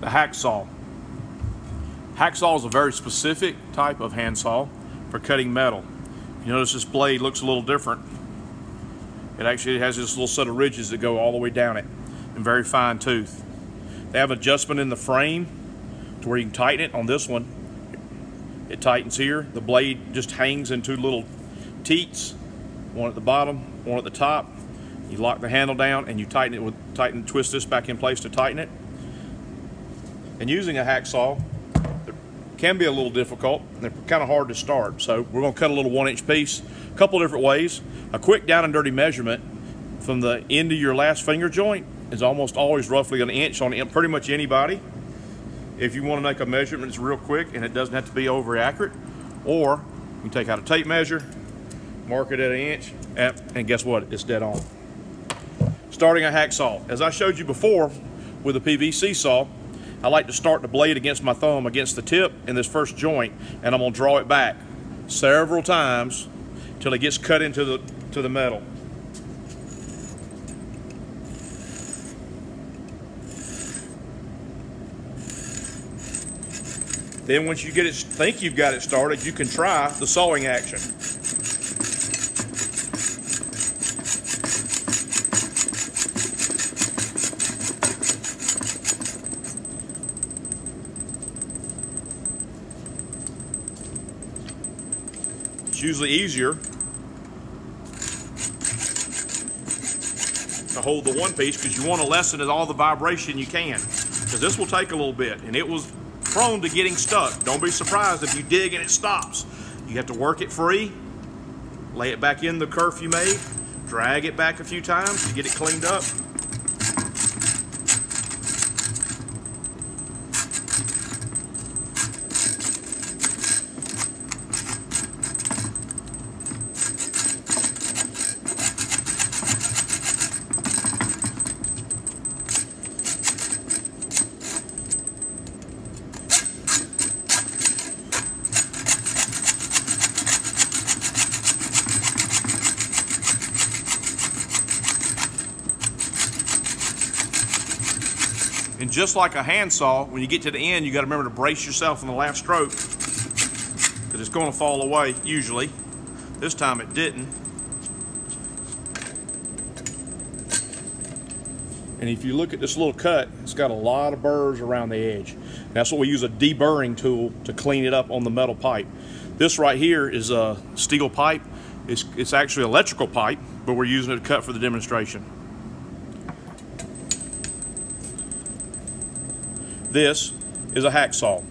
the hacksaw. Hacksaw is a very specific type of handsaw for cutting metal. You notice this blade looks a little different. It actually has this little set of ridges that go all the way down it and very fine tooth. They have adjustment in the frame to where you can tighten it on this one. It tightens here. The blade just hangs in two little teats, one at the bottom, one at the top. You lock the handle down and you tighten it with tighten, twist this back in place to tighten it. And using a hacksaw can be a little difficult. They're kind of hard to start. So we're going to cut a little one inch piece a couple different ways. A quick down and dirty measurement from the end of your last finger joint is almost always roughly an inch on pretty much anybody. If you want to make a measurement, it's real quick and it doesn't have to be over accurate. Or you can take out a tape measure, mark it at an inch, and guess what? It's dead on. Starting a hacksaw. As I showed you before with a PVC saw, I like to start the blade against my thumb against the tip in this first joint and I'm gonna draw it back several times till it gets cut into the to the metal. Then once you get it, think you've got it started, you can try the sawing action. It's usually easier to hold the one piece because you want to lessen all the vibration you can because this will take a little bit and it was prone to getting stuck. Don't be surprised if you dig and it stops. You have to work it free, lay it back in the kerf you made, drag it back a few times to get it cleaned up. And just like a handsaw, when you get to the end, you got to remember to brace yourself on the last stroke because it's going to fall away usually. This time it didn't. And if you look at this little cut, it's got a lot of burrs around the edge. That's what we use a deburring tool to clean it up on the metal pipe. This right here is a steel pipe. It's, it's actually electrical pipe, but we're using it to cut for the demonstration. This is a hacksaw.